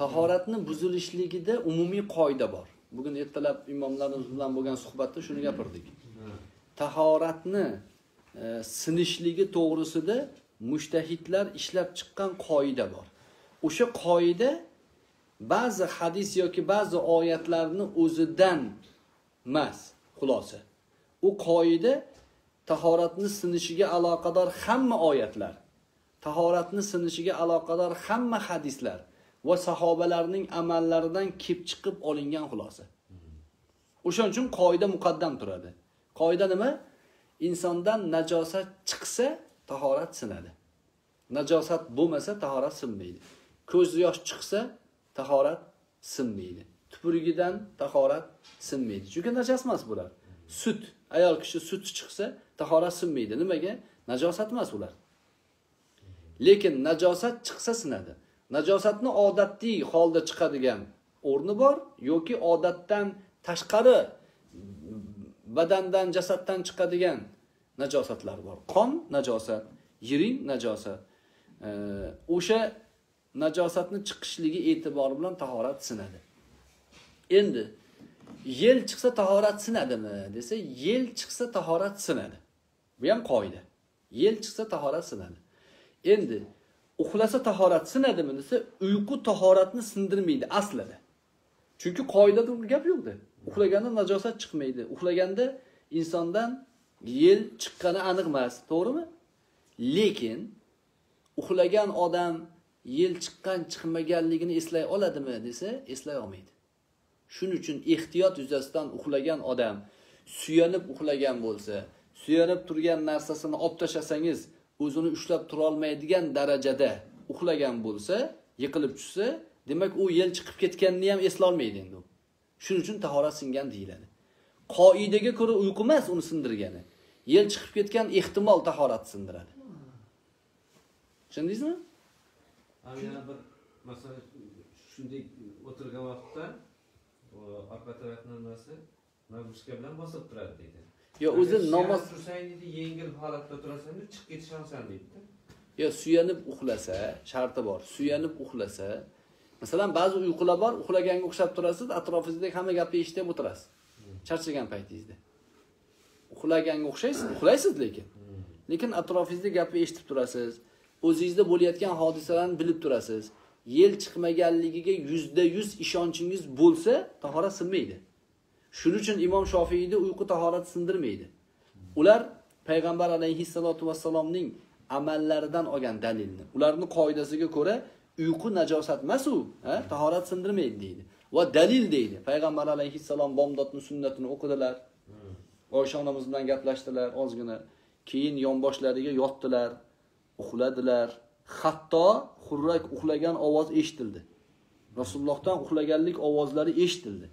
tahoratni buzilishligida umumiy qoida bor. Bugun ertalab imomlarimiz bilan bo'lgan suhbatda shuni gapirdik. Tahoratni e, sinishligi to'g'risida mushtahidlar ishlab chiqqan qoida bor. O'sha qoida ba'zi hadis yoki ba'zi oyatlarni o'zidan emas xulosa. U qoida tahoratni sinishiga aloqador hamma oyatlar tahoratni sinishiga aloqador hamma hadislar va sahobalarning amallaridan kelib chiqib olingan xulosa. O'shaning uchun qoida muqaddam turadi. Qoida nima? Insondan najosat chiqsa tahorat sinadi. Najosat bo'lmasa tahorat sinmaydi. Ko'z yosh chiqsa tahorat sinmaydi. Tupurgidan tahorat sinmaydi. Chunki najas emas bular. Sut ayol kishi suti chiqsa tahorat sinmaydi. Nimaga? Najosat emas ular. Lekin najosat chiqsa sinadi. Najosatni odatiy holda chiqadigan o'rni bor yoki odatdan tashqari badandan jasaddan chiqadigan najosatlar bor. Qon najosat yiring najosat. O'sha najosatni chiqishligi e'tibori bilan tahorat sinadi. Endi yel chiqsa tahorat sinadimi desa yel chiqsa tahorat sinadi. Bu ham qoida. Yel chiqsa tahorat sinadi. Endi uxlasa tahorat sinadimi desa uyqu tahoratni sindirmaydi aslida. Chunki qoidada gap yo'qda. Uxlaganda najosat chiqmaydi. Uxlaganda insondan yel chiqqani aniq emas to'g'rimi? Lekin uxlagan odam yel chiqqan chiqmaganligini eslay oladimi desa eslay olmaydi. Shuning uchun ehtiyot yuzasidan uxlagan odam suyanib uxlagan bo'lsa suyanib turgan narsasini olib tashlasangiz o'zini ushlab turolmaydigan darajada uxlagan bo'lsa yiqilib tushsa demak u yel chiqib ketganini ham eslolmaydi endi u. Shuning uchun tahorat singan deyiladi. Qoidaga ko'ra uyqu emas uni sindirgani. Yel chiqib ketgan ehtimol tahorat sindiradi. Tushundingizmi? Yana bir masalan shunday o'tirgan vaqtda orqa tarafni nimasi? Nagruzka bilan bosib turadi deydi yo o'zi namoz tursang deydi yengil holatda turasan chiqib ketishasan deydida yo suyanib uxlasa sharti bor suyanib uxlasa masalan ba'zi uyqular bor uxlaganga o'xshab turasiz atrofingizdagi hamma gapni eshitib o'tirasiz. Charchagan paytingizda. Uxlaganga o'xshaysiz uxlaysiz lekin. Lekin atrofingizda gapni eshitib turasiz o'zingizda bo'layotgan hodisalarni bilib turasiz. Yel chiqmaganligiga yuzda yuz ishonchingiz bo'lsa tahorat sinmaydi shuning uchun imom shofiyiyni uyqu tahorat sindirmaydi. Ular payg'ambar alayhissalotu vassalomning amallaridan olgan dalilni ularni qoidasiga ko'ra uyqu najosat emas u tahorat sindirmaydi deydi. Va dalil deydi. Payg'ambar alayhissalom bomdodni sunnatini o'qidilar. Oysha onamiz bilan gaplashdilar. Ozgina keyin yonboshlariga yotdilar uxladilar. Hatto xurrak uxlagan ovoz eshitildi. Rasulullohdan uxlaganlik ovozlari eshitildi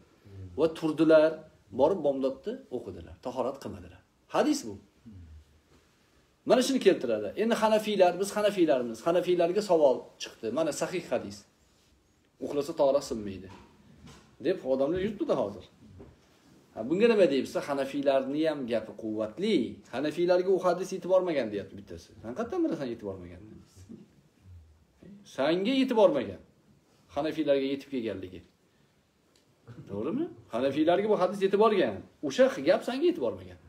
va turdilar borib bomdodni o'qidilar tahorat qilmadilar hadis bu mana shuni keltiradi endi hanafiylar biz hanafiylarmiz hanafiylarga savol chiqdi mana sahih hadis uxlasa tahorat sinmaydi deb odamlar yuribdida hozir Ha, bunga nima deymiz? Hanafiylarni ham gapi quvvatli. Hanafiylarga u hadis yetib bormagan deyapti bittasi. san qayerdan bilasan yetib bormagan? Sanga yetib bormagan. Hanafiylarga yetib kelganligi. To'g'rimi? Hanafiylarga bu hadis yetib borgan. O'sha gap sanga yetib bormagan.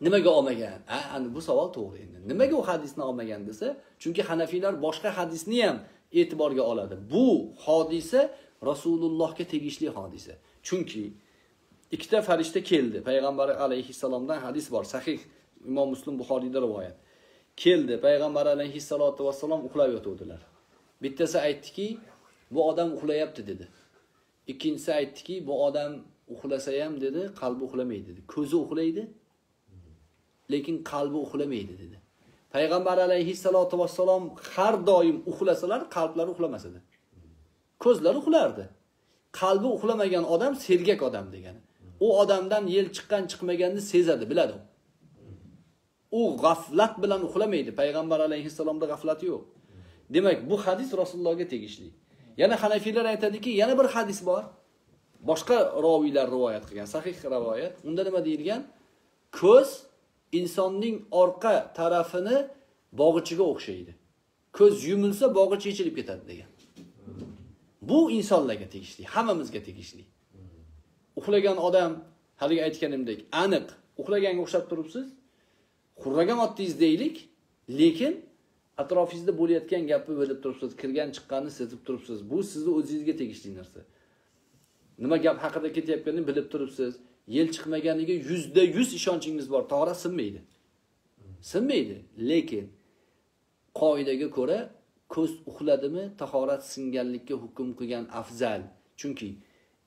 Nimaga olmagan? Ha, ana bu savol to'g'ri endi. Nimaga u hadisni olmagan desa, chunki Hanafiylar boshqa hadisni ham e'tiborga oladi. Bu hodisa Rasulullohga tegishli hodisa. Chunki ikkita farishta keldi payg'ambar alayhissalomdan hadis bor sahih imom muslim buxoriyda rivoyat keldi payg'ambar alayhissalotu vassalom uxlab yotuvdilar bittasi aytdiki bu odam uxlayapti dedi ikkinchisi aytdiki bu odam uxlasa ham dedi qalbi uxlamaydi dedi. Ko'zi uxlaydi lekin qalbi uxlamaydi dedi. Payg'ambar alayhissalotu vassalom har doim uxlasalar qalblari uxlamas edi. Ko'zlari uxlardi. Qalbi uxlamagan odam sergak odam degani. U odamdan yel chiqqan chiqmaganini sezadi biladi u. U g'aflat bilan uxlamaydi. Payg'ambar alayhissalomda g'aflat yo'q. Demak bu hadis rasulullohga tegishli. Yana hanafiylar aytadiki yana bir hadis bor. Boshqa roviylar rivoyat qilgan sahih rivoyat. Unda nima deyilgan? Ko'z insonning orqa tarafini bog'ichiga o'xshaydi. Ko'z yumilsa bog'ich yechilib ketadi degan. Bu insonlarga tegishli, hammamizga tegishli. Uxlagan odam, haligi aytganimdek, aniq uxlaganga o'xshab turibsiz. Xurragan otdingiz deylik, lekin atrofingizda bo'layotgan gapni bilib turibsiz, kirgan chiqqanini sezib turibsiz. Bu sizni o'zingizga tegishli narsa. Nima gap haqida ketyapganini bilib turibsiz. Yel chiqmaganiga 100% ishonchingiz bor, tora sinmaydi. Sinmaydi, lekin qoidaga ko'ra ko'z uxladimi, tahorat singanlikka hukm qilgan afzal. Chunki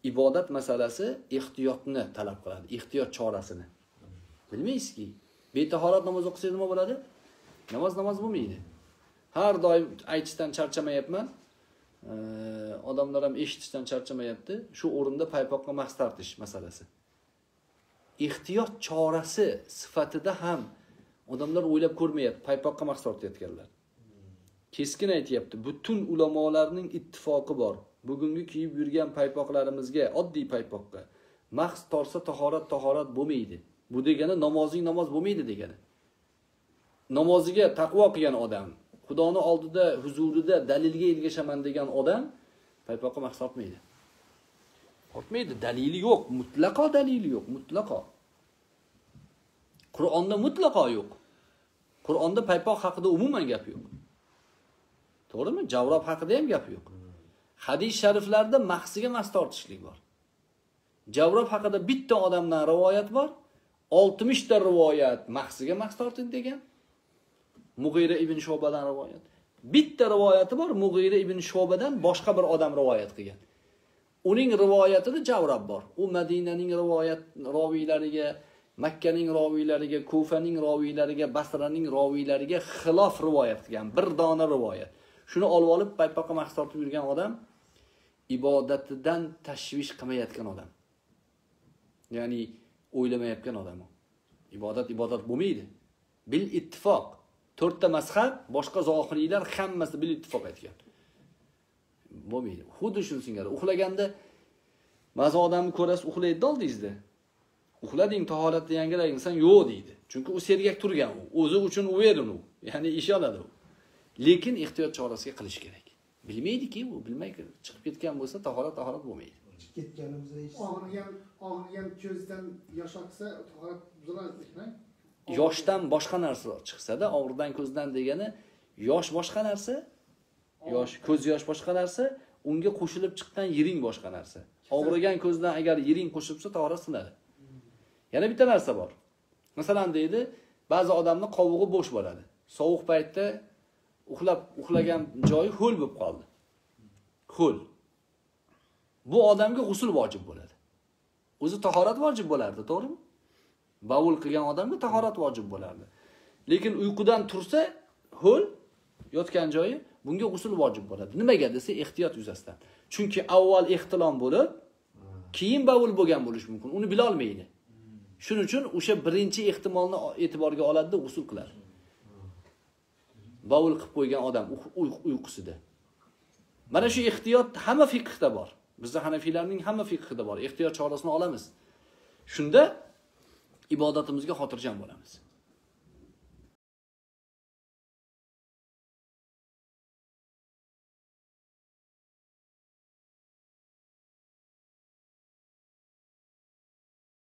ibodat masalasi ehtiyotni talab qiladi, ehtiyot chorasini. Bilmaysizki, betahorat namoz o'qisangiz nima bo'ladi? Namoz namoz bo'lmaydi. Har doim aytishdan charchamayapman. odamlar ham eshitishdan charchamayapti. Shu o'rinda paypoqqa mahs tartish masalasi. Ehtiyot chorasi sifatida ham odamlar o'ylab ko'rmayapti, paypoqqa mahs tortayotganlar. Keskin aytyapti, butun ulamolarning ittifoqi bor. Bugungi kiyib yurgan paypoqlarimizga, oddiy paypoqqa mahs torsa tahorat tahorat bo'lmaydi. Bu degani namozing namoz bo'lmaydi degani. Namoziga taqvo qilgan odam, Xudoni oldida, huzurida dalilga ergashaman degan odam paypoqqa mahs tortmaydi. Tortmaydi, dalili yo'q, mutlaqo dalili yo'q, mutlaqo. Qur'onda mutlaqo yo'q. Qur'onda paypoq haqida umuman gap yo'q. To'g'rimi? Javrob haqida ham gap yo'q. Hadis shariflarda mahsiga mas tortishlik bor. Javrob haqida bitta odamdan rivoyat bor, 60 ta rivoyat mahsiga mas tortin degan. Mughira ibn Shobadan rivoyat. Bitta rivoyati bor, Mughira ibn Shobadan boshqa bir odam rivoyat qilgan. Uning rivoyatida javrob bor. U Madinaning rivoyat roviylariga, Makkaning roviylariga, Kufaning roviylariga, Basraning roviylariga xilof rivoyat qilgan. Bir dona rivoyat. Shuni olib olib paypoqqa mahs tortib yurgan odam ibodatidan tashvish qilmayotgan odam. Ya'ni o'ylamayotgan odam u. Ibodat ibodat bo'lmaydi. Bil ittifoq. To'rtta mazhab, boshqa zohiriylar hammasi bil ittifoq aytgan. Bo'lmaydi. Xuddi shuni singari. Uxlaganda ba'zi odamni ko'rasiz, uxlaydi oldingizda. Uxlading, tahoratni yangilaysan, yo'q deydi. Chunki u sergak turgan u. O'zi uchun u yerin u. Ya'ni ish oladi u. Lekin ehtiyot chorasiga qilish kerak. Bilmaydiki, u bilmay chiqib ketgan bo'lsa, tahorat tahorat bo'lmaydi. chiqib ketganimizda og'rigan og'rigan ko'zdan yosh oqsa tahorat buziladi ekan Yoshdan boshqa narsa chiqsa-da, og'ridan ko'zdan degani yosh boshqa narsa, yosh ko'z yosh boshqa narsa, unga qo'shilib chiqqan yiring boshqa narsa. Og'rigan ko'zdan agar yiring qo'shilsa, tahorat sinadi. Yana bitta narsa bor. Masalan deydi, ba'zi odamni qovug'i bo'sh bo'ladi. Sovuq paytda uxlab uxlagan joyi ho'l bo'lib qoldi. Ho'l. Bu odamga g'usul vojib bo'ladi. O'zi tahorat vojib bo'lardi, to'g'rimi? Bavul qilgan odamga tahorat vojib bo'lardi. Lekin uyqudan tursa, ho'l yotgan joyi bunga g'usul vojib bo'ladi. Nimaga desa, ehtiyot yuzasidan. Chunki avval ehtilom bo'lib, keyin bavul bo'lgan bo'lish mumkin. Uni bilolmaydi. Shuning uchun o'sha birinchi ehtimolni e'tiborga oladida g'usul qiladi. Bavul qilib qo'ygan odam uyqusida. Mana shu ehtiyot hamma fiqhda bor. Bizda Hanafiylarning hamma fiqhida bor. Ehtiyot chorasini olamiz. Shunda ibodatimizga xotirjam bo'lamiz.